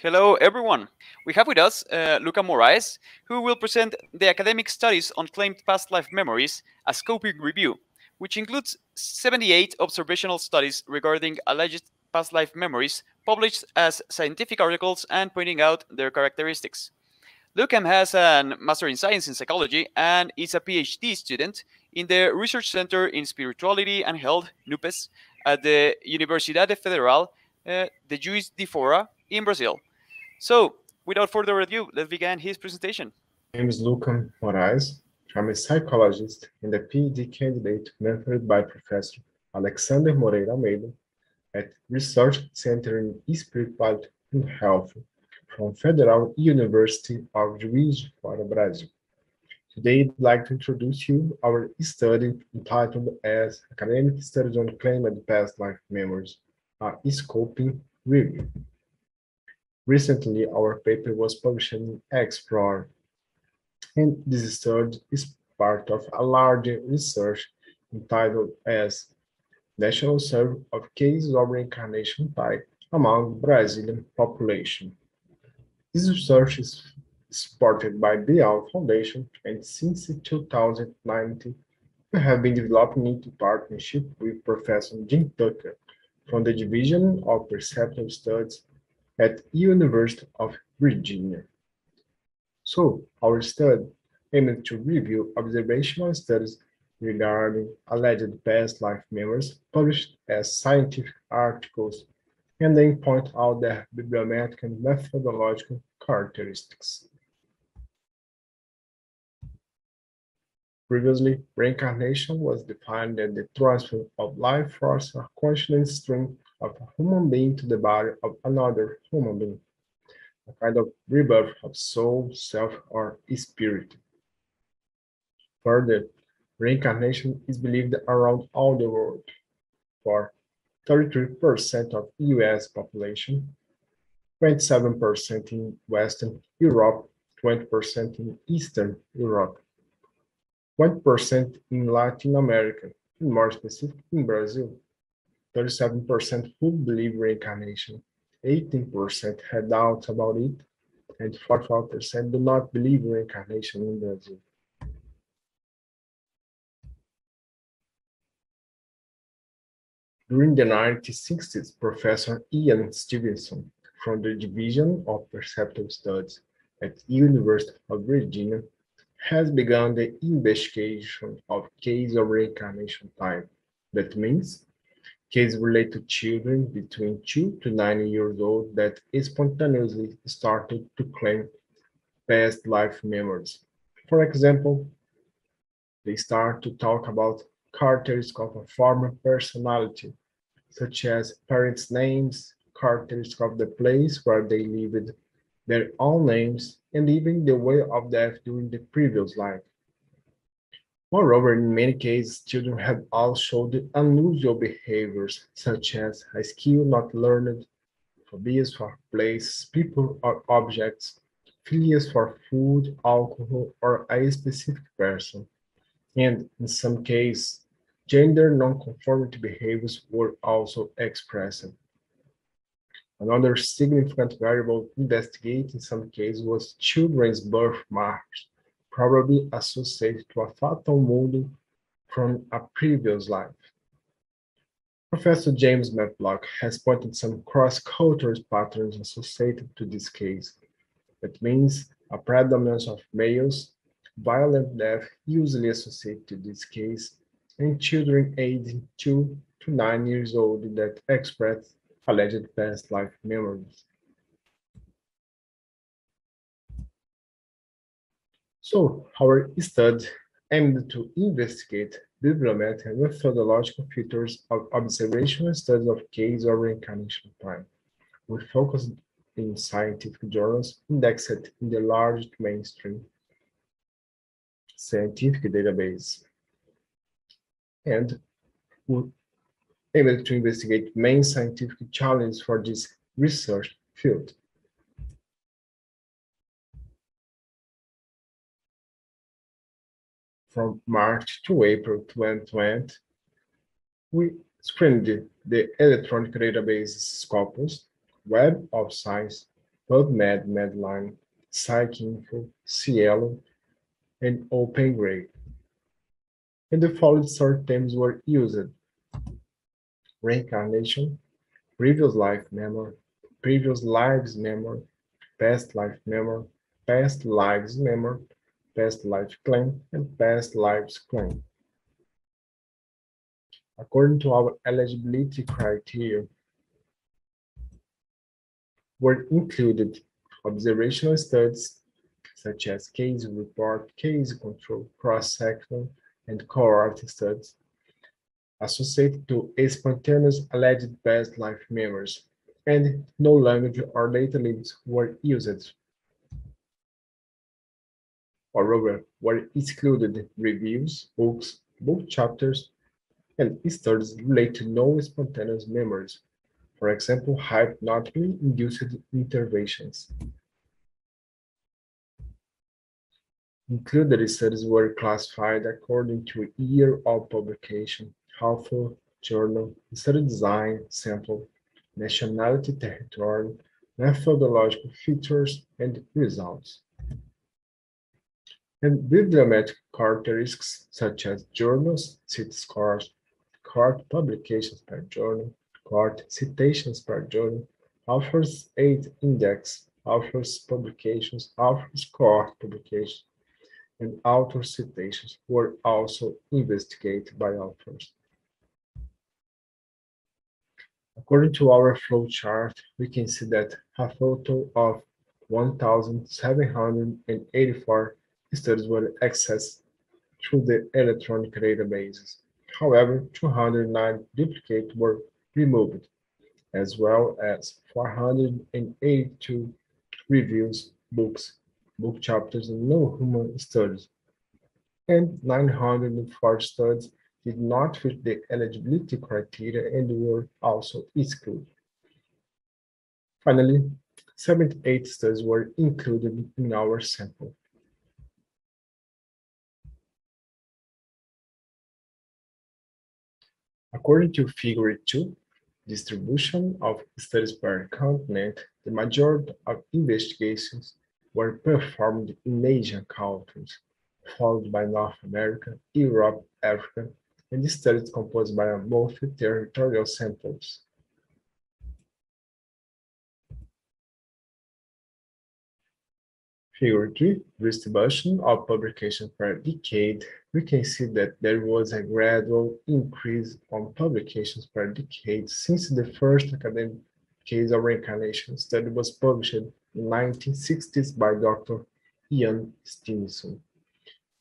Hello, everyone. We have with us uh, Lucam Moraes, who will present the academic studies on claimed past life memories, a scoping review, which includes 78 observational studies regarding alleged past life memories published as scientific articles and pointing out their characteristics. Lucam has a Master in Science in Psychology and is a PhD student in the Research Center in Spirituality and Health, NUPES, at the Universidade Federal uh, de Juiz de Fora in Brazil. So, without further ado, let's begin his presentation. My name is Lucam Moraes. I'm a psychologist and a PhD candidate mentored by Professor Alexander Moreira Almeida at Research Center in Spirituality and Health from Federal University of Juiz de Fora, Brazil. Today, I'd like to introduce you our study entitled as Academic Studies on Claimed Past Life Memories, a scoping review. Recently, our paper was published in Explore, and this study is part of a larger research entitled as National Survey of Cases of Reincarnation Type among Brazilian Population. This research is supported by Bial Foundation, and since 2019, we have been developing into partnership with Professor Jim Tucker from the Division of Perceptual Studies at University of Virginia. So our study aimed to review observational studies regarding alleged past life memories published as scientific articles and then point out their bibliometric and methodological characteristics. Previously, reincarnation was defined as the transfer of life force or consciousness stream of a human being to the body of another human being, a kind of rebirth of soul, self, or spirit. Further, reincarnation is believed around all the world. For 33% of US population, 27% in Western Europe, 20% in Eastern Europe, 1% in Latin America, and more specific in Brazil, 37% who believe reincarnation, 18% had doubts about it, and 44% do not believe reincarnation in Brazil. During the 1960s, Professor Ian Stevenson from the Division of Perceptual Studies at University of Virginia has begun the investigation of case of reincarnation type. That means cases relate to children between 2 to 9 years old that spontaneously started to claim past life memories. For example, they start to talk about characteristics of a former personality, such as parents' names, characteristics of the place where they lived, their own names, and even the way of death during the previous life. Moreover, in many cases, children have also showed unusual behaviors, such as a skill not learned, phobias for places, people, or objects, philias for food, alcohol, or a specific person. And in some cases, gender nonconformity behaviors were also expressed. Another significant variable investigated in some cases was children's birth marks, probably associated to a fatal wound from a previous life. Professor James Matlock has pointed some cross-cultural patterns associated to this case. That means a predominance of males, violent death usually associated to this case, and children aged 2 to 9 years old that express alleged past life memories. So our study aimed to investigate bibliometric and methodological features of observational studies of case or reincarnation time. We focused in scientific journals indexed in the large mainstream scientific database. And we aimed to investigate main scientific challenges for this research field. From March to April 2020, we screened the electronic database Scopus, Web of Science, PubMed, Medline, PsycInfo, SciELO, and OpenGrey. And the following search terms were used. Reincarnation, previous life memory, previous lives memory, past life memory, past lives memory, past life claim, and past lives claim. According to our eligibility criteria, were included observational studies such as case report, case control, cross-sectional, and cohort studies associated to a spontaneous alleged past life memories, and no language or data links were used. Moreover, were excluded reviews, books, book chapters, and studies related to no spontaneous memories, for example, hypnotically induced interventions. Included studies were classified according to year of publication, author, journal, study design, sample, nationality, territory, methodological features, and results. And bibliometric characteristics such as journals, CiteScores, court publications per journal, court citations per journal, authors h-index, authors publications, authors court publications, and author citations were also investigated by authors. According to our flowchart, we can see that a total of 1,784 studies were accessed through the electronic databases. However, 209 duplicates were removed, as well as 482 reviews, books, book chapters and no human studies. And 904 studies did not fit the eligibility criteria and were also excluded. Finally, 78 studies were included in our sample. According to figure 2, distribution of studies per continent, the majority of investigations were performed in Asian countries, followed by North America, Europe, Africa, and studies composed by multi-territorial samples. 3, distribution of publication per decade, we can see that there was a gradual increase on publications per decade since the first academic case of reincarnation study was published in 1960s by Dr. Ian Stevenson.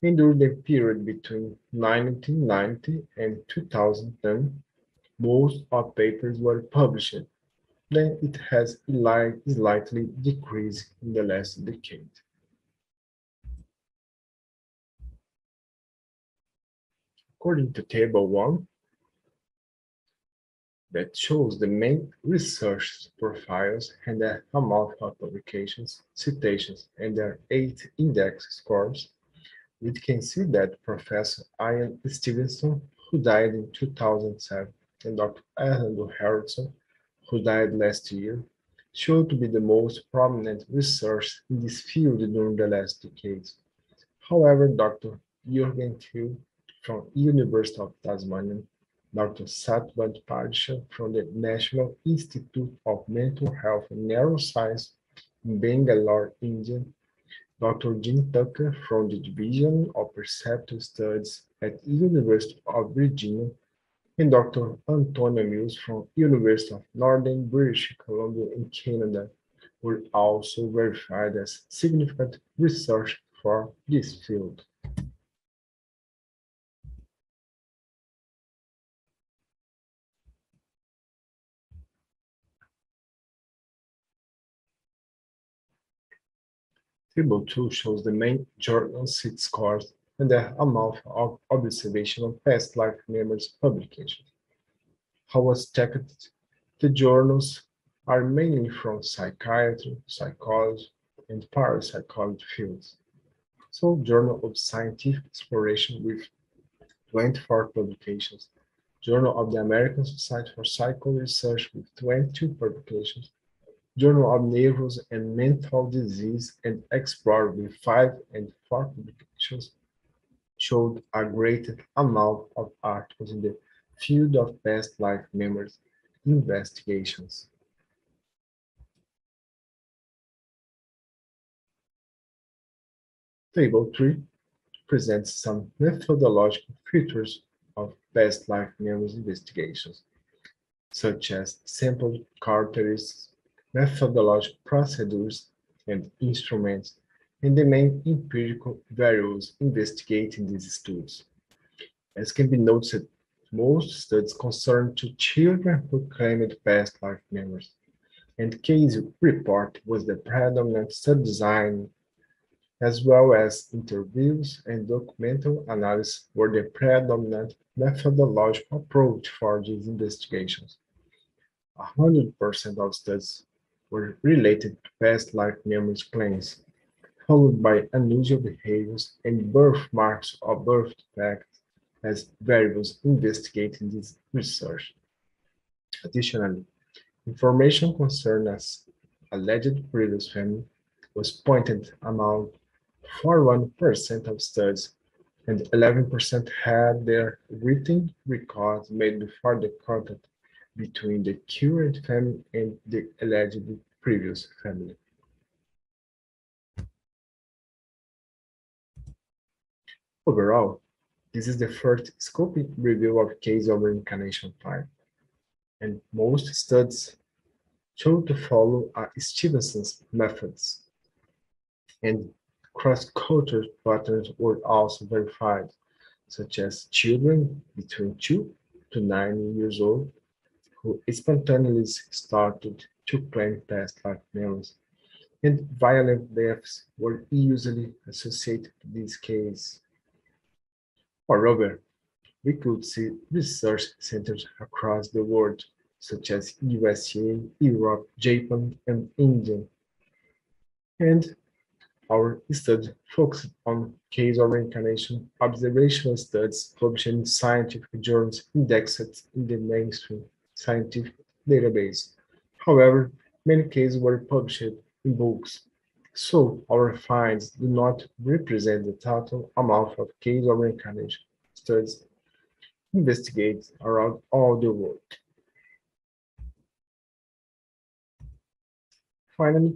And during the period between 1990 and 2010, most of papers were published. Then it has slightly decreased in the last decade. According to table one, that shows the main research profiles and the amount of publications, citations, and their eight index scores, we can see that Professor Ian Stevenson, who died in 2007, and Dr. Erlendur Haraldsson, who died last year, showed to be the most prominent research in this field during the last decades. However, Dr. Jürgen Keil from University of Tasmania, Dr. Satwant Pasricha from the National Institute of Mental Health and Neuroscience in Bangalore, India, Dr. Jim Tucker from the Division of Perceptual Studies at University of Virginia, and Dr. Antonia Mills from University of Northern British Columbia in Canada were also verified as significant research for this field. Table 2 shows the main journal CiteScores and the amount of observational past life memories publications. How was checked? The journals are mainly from psychiatry, psychology, and parapsychology fields. So Journal of Scientific Exploration with 24 publications, Journal of the American Society for Psychical Research with 22 publications, Journal of Nervous and Mental Disease and explored with five and four publications showed a great amount of articles in the field of past life memories investigations. Table 3 presents some methodological features of past life memories investigations, such as sample characteristics, methodological procedures, and instruments, and the main empirical variables investigating these studies. As can be noted, most studies concern to children who claimed past life memories, and case report was the predominant study design as well as interviews and documental analysis were the predominant methodological approach for these investigations. 100% of studies were related to past life memories claims, followed by unusual behaviors and birthmarks or birth defects as variables investigating this research. Additionally, information concerning alleged previous family was pointed among 41% of studies and 11% had their written records made before the contact between the current family and the alleged previous family. Overall, this is the first scoping review of case over incarnation 5, and most studies show to follow Stevenson's methods. And cross-cultural patterns were also verified, such as children between 2 to 9 years old who spontaneously started to claim past life memories, and violent deaths were usually associated with this case. Moreover, we could see research centers across the world, such as USA, Europe, Japan, and India. And our study focused on case of reincarnation observational studies published in scientific journals indexed in the mainstream scientific database. However, many cases were published in books, so our finds do not represent the total amount of case of reincarnation studies investigated around all the world. Finally,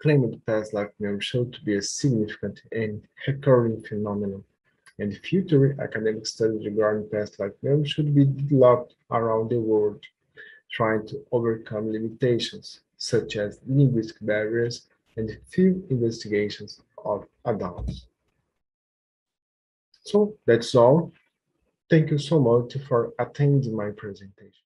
claimed past life memory showed to be a significant and recurring phenomenon, and future academic studies regarding past life memory should be developed around the world, trying to overcome limitations such as linguistic barriers and field investigations of adults. So that's all. Thank you so much for attending my presentation.